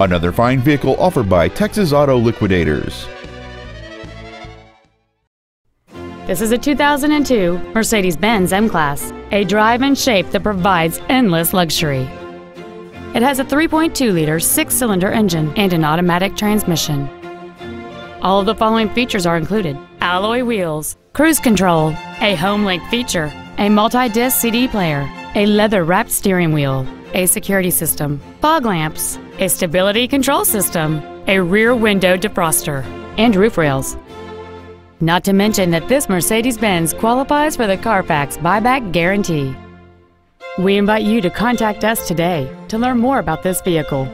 Another fine vehicle offered by Texas Auto Liquidators. This is a 2002 Mercedes-Benz M-Class, a drive and shape that provides endless luxury. It has a 3.2-liter six-cylinder engine and an automatic transmission. All of the following features are included. Alloy wheels, cruise control, a HomeLink feature, a multi-disc CD player, a leather-wrapped steering wheel, a security system, fog lamps, a stability control system, a rear window defroster, and roof rails. Not to mention that this Mercedes-Benz qualifies for the Carfax buyback guarantee. We invite you to contact us today to learn more about this vehicle.